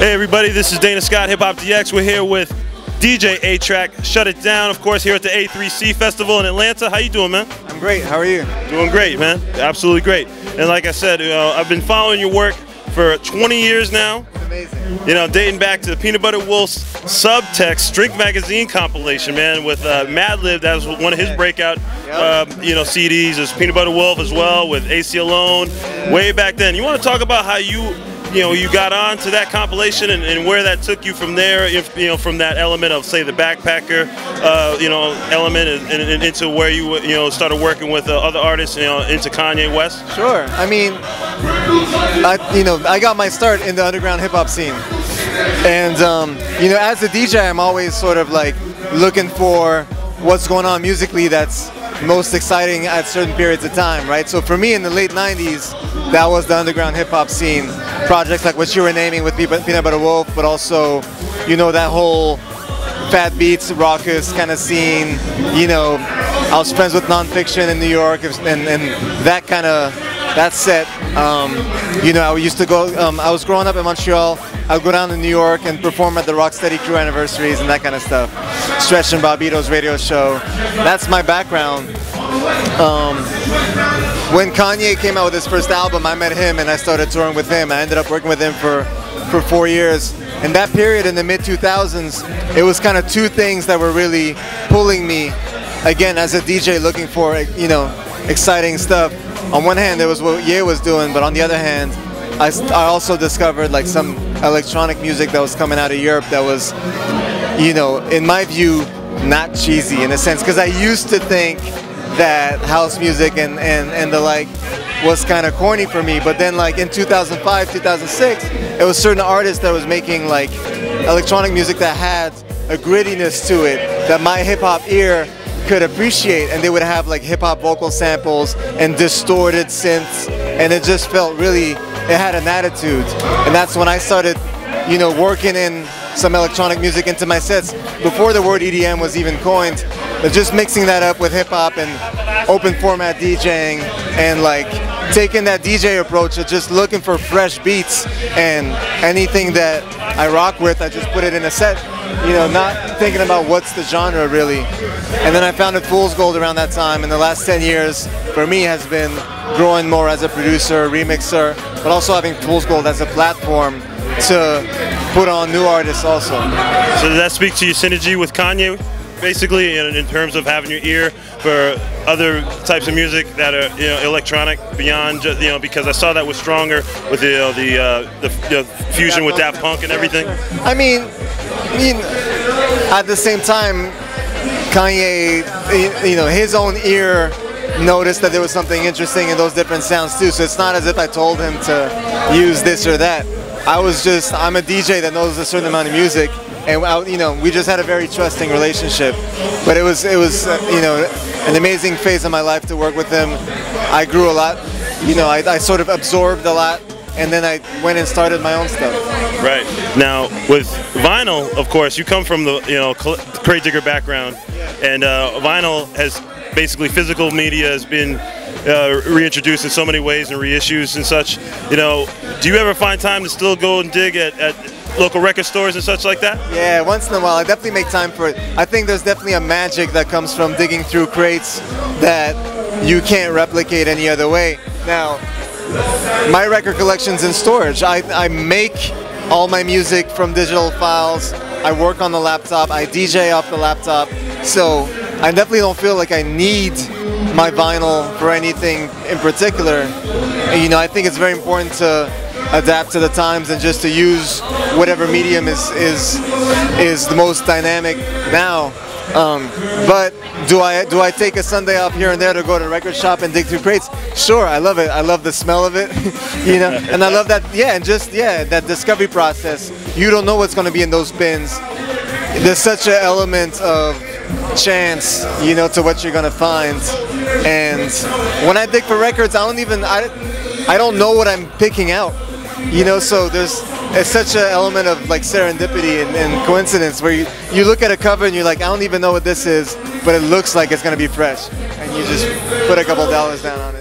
Hey everybody, this is Dana Scott, Hip Hop DX. We're here with DJ A-Trak, Shut It Down, of course, here at the A3C Festival in Atlanta. How you doing, man? I'm great. How are you? Doing great, man. Absolutely great. And like I said, you know, I've been following your work for 20 years now. Amazing. You know, dating back to the Peanut Butter Wolf's Subtext Strength Magazine compilation, man, with uh, Madlib. That was one of his breakout, um, you know, CDs. There's Peanut Butter Wolf as well with Aceyalone, way back then. You want to talk about how you you know you got on to that compilation and, and, where that took you from there if you know from that element of say the backpacker uh, you know element and, and, into where you you know started working with uh, other artists you know into Kanye West sure I mean I you know I got my start in the underground hip hop scene and um, you know as a DJ I'm always sort of like looking for what's going on musically that's most exciting at certain periods of time, right? So for me in the late 90s, that was the underground hip hop scene. Projects like what you were naming with Peanut Butter Wolf, but also, you know, that whole Fat Beats, Rawkus kind of scene. You know, I was friends with Non Phixion in New York, and, and that kind of that set. Um, you know, I used to go. Um, I was growing up in Montreal. I would go down to New York and perform at the Rocksteady Crew anniversaries and that kind of stuff. Stretch and Bobbito's radio show. That's my background. Um, when Kanye came out with his first album, I met him and I started touring with him. I ended up working with him for for four years. In that period, in the mid 2000s, it was kind of two things that were really pulling me. Again, as a DJ, looking for you know exciting stuff. On one hand, there was what Ye was doing, but on the other hand, I, I also discovered like some electronic music that was coming out of Europe that was, you know, in my view, not cheesy in a sense. Because I used to think that house music and, and, and the like was kind of corny for me. But then like in 2005, 2006, it was certain artists that was making like electronic music that had a grittiness to it that my hip hop ear could appreciate and they would have like hip hop vocal samples and distorted synths and it just felt really it had an attitude. And that's when I started, you know, working in some electronic music into my sets before the word EDM was even coined. But just mixing that up with hip hop and open format DJing and like taking that DJ approach of just looking for fresh beats and anything that I rock with, I just put it in a set. You know, not thinking about what's the genre really. And then I founded Fool's Gold around that time. And the last 10 years for me has been growing more as a producer, remixer, but also having Fool's Gold as a platform to put on new artists also. So does that speak to your synergy with Kanye? Basically in, in, terms of having your ear for other types of music that are you know electronic beyond just you know because I saw that was stronger with the you know, the, uh, the, the fusion with Daft Punk and everything. I mean, I mean, at the same time, Kanye, you know, his own ear noticed that there was something interesting in those different sounds too. So it's not as if I told him to use this or that. I was just, I'm a DJ that knows a certain amount of music and I, you know we just had a very trusting relationship. But it was it was uh, you know an amazing phase of my life to work with him. I grew a lot. You know, I, I sort of absorbed a lot, and then I went and started my own stuff. Right now with vinyl, of course, you come from the you know crate digger background, and uh, vinyl has basically physical media has been uh, reintroduced in so many ways and reissues and such. You know, do you ever find time to still go and dig at, at local record stores and such like that? Yeah, once in a while. I definitely make time for it. I think there's definitely a magic that comes from digging through crates that you can't replicate any other way. Now, my record collection's in storage. I, I make all my music from digital files. I work on the laptop. I DJ off the laptop. So I definitely don't feel like I need my vinyl for anything in particular. You know, I think it's very important to adapt to the times and just to use whatever medium is is is the most dynamic now. Um, but do I do I take a Sunday off here and there to go to a record shop and dig through crates? Sure, I love it. I love the smell of it, you know, and I love that. Yeah, and just yeah, that discovery process. You don't know what's going to be in those bins. There's such an element of chance, you know, to what you're going to find. And when I dig for records, I don't even I I don't know what I'm picking out you know? So there's it's such an element of like serendipity and, and, coincidence where you, you look at a cover and you're like i don't even know what this is but it looks like it's to be fresh. And you just put a couple dollars down on it